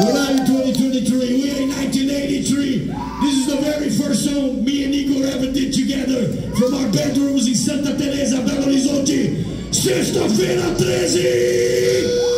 We're not in 2023. We're in 1983. This is the very first song me and Igor ever did together from our bedrooms in Santa Tereza, Belo Horizonte. Sexta-feira 13.